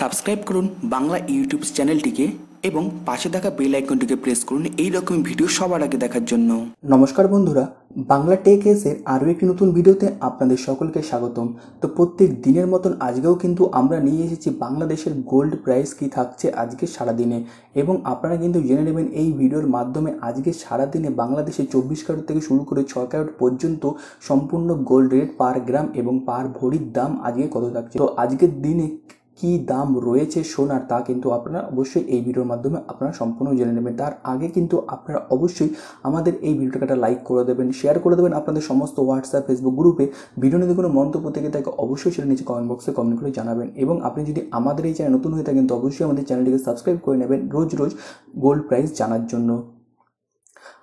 Subscribe করুন Bangla YouTube চ্যানেলটিকে এবং পাশে থাকা বেল আইকনটিকে প্রেস করুন এই রকম ভিডিও সবার আগে দেখার জন্য। নমস্কার বন্ধুরা, বাংলা টেক এসের আরও একটি নতুন ভিডিওতে আপনাদের সকলকে স্বাগতম। তো প্রত্যেক দিনের মতন আজকেও কিন্তু আমরা নিয়ে এসেছি বাংলাদেশের গোল্ড প্রাইস কি থাকছে আজকে সারাদিনে। এবং আপনারা কিন্তু জেনে নেবেন এই ভিডিওর মাধ্যমে আজকে সারাদিনে বাংলাদেশে চব্বিশ ক্যারেট থেকে শুরু করে ছয় ক্যারেট পর্যন্ত সম্পূর্ণ গোল্ড রেট পার গ্রাম এবং পার ভরির দাম আজকে কত থাকছে? তো আজকের দিনে কি দাম রয়েছে সোনার তা কিন্তু আপনারা অবশ্যই এই ভিডিওর মাধ্যমে আপনারা সম্পূর্ণ জেনে নেবেন। তার আগে কিন্তু আপনারা অবশ্যই আমাদের এই ভিডিওটাকে একটা লাইক করে দেবেন শেয়ার করে দেবেন আপনাদের সমস্ত হোয়াটসঅ্যাপ ফেসবুক গ্রুপে ভিডিও নিতে কোনো মন্তব্য থেকে তাকে অবশ্যই সেটা নিচে কমেন্ট বক্সে কমেন্ট করে জানাবেন। এবং আপনি যদি আমাদের এই চ্যানেল নতুন হয়ে থাকেন, তো অবশ্যই আমাদের চ্যানেলটিকে সাবস্ক্রাইব করে নেবেন রোজ রোজ গোল্ড প্রাইস জানার জন্য।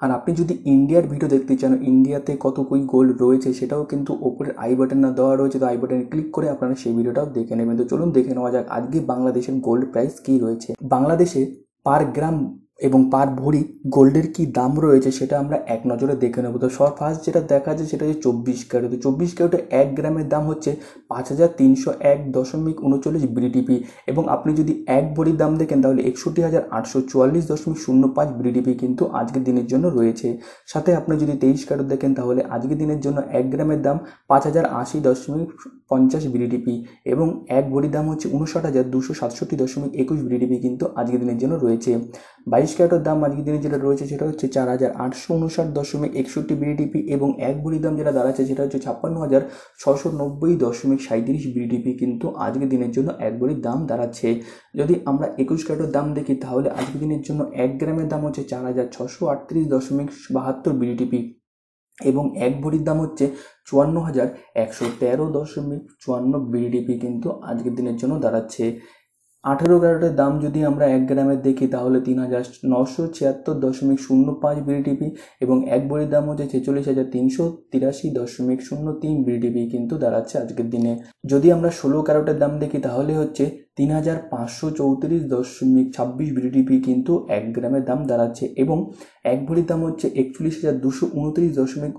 আর আপনি যদি ইন্ডিয়ার ভিডিও দেখতে চান, ইন্ডিয়াতে কত কই গোল্ড রয়েছে সেটাও কিন্তু ওপরের আই বাটন না দেওয়া রয়েছে, তো আই বাটনে ক্লিক করে আপনারা সেই ভিডিওটাও দেখে নেবেন। তো চলুন দেখে নেওয়া যাক, আজকে বাংলাদেশের গোল্ড প্রাইস কী রয়েছে? বাংলাদেশে পার গ্রাম এবং পার ভরি গোল্ডের কি দাম রয়েছে সেটা আমরা এক নজরে দেখে নেব। তো সব ফার্স্ট যেটা দেখা যায় সেটা হচ্ছে চব্বিশ ক্যারেট। তো চব্বিশ ক্যারেটে এক গ্রামের দাম হচ্ছে পাঁচ হাজার তিনশো এক দশমিক উনচল্লিশ বিডিপি এবং আপনি যদি এক ভরির দাম দেখেন তাহলে একষট্টি হাজার আটশো চুয়াল্লিশ দশমিক শূন্য পাঁচ বিডিপি কিন্তু আজকের দিনের জন্য রয়েছে। সাথে আপনি যদি তেইশ ক্যারেট দেখেন তাহলে আজকের দিনের জন্য এক গ্রামের দাম পাঁচ হাজার আশি দশমিক পঞ্চাশ বিডিপি এবং এক ভরির দাম হচ্ছে উনষাট হাজার দুশো সাতষট্টি দশমিক একুশ বিডিপি কিন্তু আজকের দিনের জন্য রয়েছে। বাইশ ক্যারেটের দাম আজকের দিনে যেটা রয়েছে সেটা হচ্ছে চার হাজার আটশো উনষাট দশমিক একষট্টি বিডিপি এবং এক ভরির দাম যেটা দাঁড়াচ্ছে সেটা হচ্ছে ছাপ্পান্ন হাজার ছশো নব্বই দশমিক সাঁত্রিশ বিডিপি কিন্তু আজকের দিনের জন্য এক ভরির দাম দাঁড়াচ্ছে। যদি আমরা একুশ ক্যারেটের দাম দেখি তাহলে আজকের দিনের জন্য এক গ্রামের দাম হচ্ছে চার হাজার ছশো আটত্রিশ দশমিক বাহাত্তর বিডিপি এবং এক ভরির দাম হচ্ছে চুয়ান্ন হাজার একশো তেরো দশমিক চুয়ান্ন বিডিপি কিন্তু আজকের দিনের জন্য দাঁড়াচ্ছে। আঠেরো ক্যারেটের দাম যদি আমরা এক গ্রামের দেখি, তাহলে তিন হাজার নশো ছিয়াত্তর দশমিক শূন্য পাঁচ বিডিপি এবং এক বড়ির দাম হচ্ছে ছেচল্লিশ হাজার তিনশো তিরাশি দশমিক শূন্য তিন বিডিপি কিন্তু দাঁড়াচ্ছে আজকের দিনে। যদি আমরা ষোলো ক্যারেটের দাম দেখি, তাহলে হচ্ছে তিন হাজার পাঁচশো চৌত্রিশ দশমিক ছাব্বিশ বিডিপি কিন্তু এক গ্রামের দাম দাঁড়াচ্ছে এবং এক ভরির দাম হচ্ছে একচল্লিশ হাজার দুশো উনত্রিশ দশমিক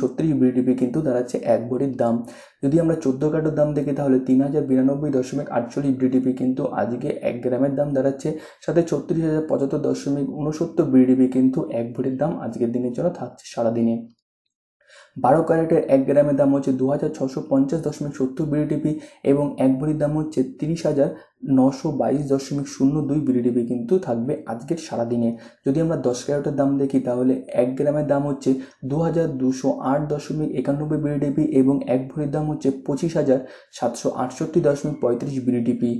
ছত্রিশ বিডিপি কিন্তু দাঁড়াচ্ছে এক ভরির দাম। যদি আমরা চোদ্দ কার্ডের দাম দেখি, তাহলে তিন হাজার বিরানব্বই দশমিক আটচল্লিশ বিডিপি কিন্তু আজকে এক গ্রামের দাম দাঁড়াচ্ছে সাথে ছত্রিশ হাজার পঁচাত্তর দশমিক উনসত্তর বিডিপি কিন্তু এক ভরির দাম আজকের দিনের জন্য থাকছে সারাদিনে। বারো ক্যারেটের এক গ্রামের দাম হচ্ছে দু হাজার ছশো পঞ্চাশ দশমিক সত্তর বিডিপি এবং এক ভরির দাম হচ্ছে তিরিশ হাজার নশো বাইশ দশমিক শূন্য দুই বিডিপি কিন্তু থাকবে আজকের সারাদিনে। যদি আমরা দশ ক্যারেটের দাম দেখি, তাহলে এক গ্রামের দাম হচ্ছে দু হাজার দুশো আট দশমিক একানব্বই বিডিপি এবং এক ভরির দাম হচ্ছে পঁচিশ হাজার সাতশো আটষট্টি দশমিক পঁয়ত্রিশ বিডিপি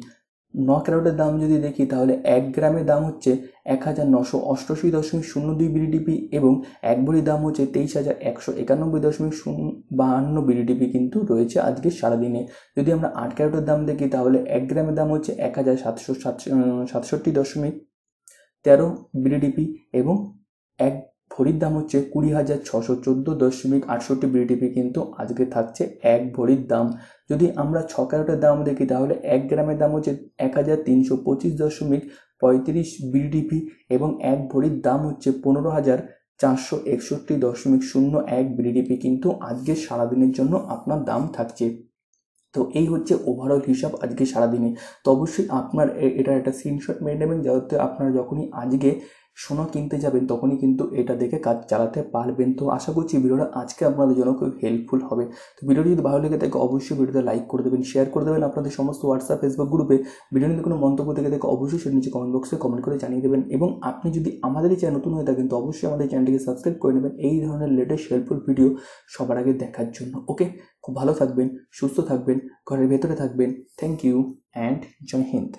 ন ক্যারেটের দাম যদি দেখি, তাহলে এক গ্রামের দাম হচ্ছে এক হাজার নশো অষ্টআশি দশমিক শূন্য দুই বিডিপি এবং এক ভরির দাম হচ্ছে তেইশ হাজার একশো একানব্বই দশমিক শূন্য বাহান্ন বিডিপি কিন্তু রয়েছে আজকে সারাদিনে। যদি আমরা আট ক্যারেটের দাম দেখি, তাহলে এক গ্রামের দাম হচ্ছে এক হাজার সাতশো সাতষট্টি দশমিক তেরো বিডিপি এবং এক ভরির দাম হচ্ছে কুড়ি হাজার ছশো চোদ্দ দশমিক আটষট্টি বিডিপি কিন্তু আজকে থাকছে এক ভরির দাম। যদি আমরা ছ ক্যারেটের দাম দেখি, তাহলে এক গ্রামের দাম হচ্ছে এক হাজার তিনশো পঁচিশ দশমিক পঁয়ত্রিশ বিডিপি এবং এক ভরির দাম হচ্ছে পনেরো হাজার চারশো একষট্টি দশমিক শূন্য এক বিডিপি কিন্তু আজকে সারাদিনের জন্য আপনার দাম থাকছে। তো এই হচ্ছে ওভারঅল হিসাব আজকে সারাদিনে। তো অবশ্যই আপনার এটা একটা স্ক্রিনশট মেরে নেবেন, যাতে আপনারা যখনই আজকে সোনা কিনতে যাবেন, তখনই কিন্তু এটা দেখে কাজ চালাতে পারবেন। তো আশা করছি ভিডিওটা আজকে আপনাদের জন্য খুব হেল্পফুল হবে। তো ভিডিওটি যদি ভালো লেগে থাকে, অবশ্যই ভিডিওতে লাইক করে দেবেন শেয়ার করে দেবেন আপনাদের সমস্ত হোয়াটসঅ্যাপ ফেসবুক গ্রুপে ভিডিও নিতে কোনো মন্তব্য থেকে দেখে অবশ্যই সেটা নিচে কমেন্ট বক্সে কমেন্ট করে জানিয়ে দেবেন। এবং আপনি যদি আমাদের এই চ্যানেল নতুন হয়ে থাকেন, তো অবশ্যই আমাদের চ্যানেলটিকে সাবস্ক্রাইব করে নেবেন। এই ধরনের লেটেস্ট হেল্পফুল ভিডিও সবার আগে দেখার জন্য ওকে খুব ভালো থাকবেন, সুস্থ থাকবেন, ঘরের ভেতরে থাকবেন। Thank you and Joy Hind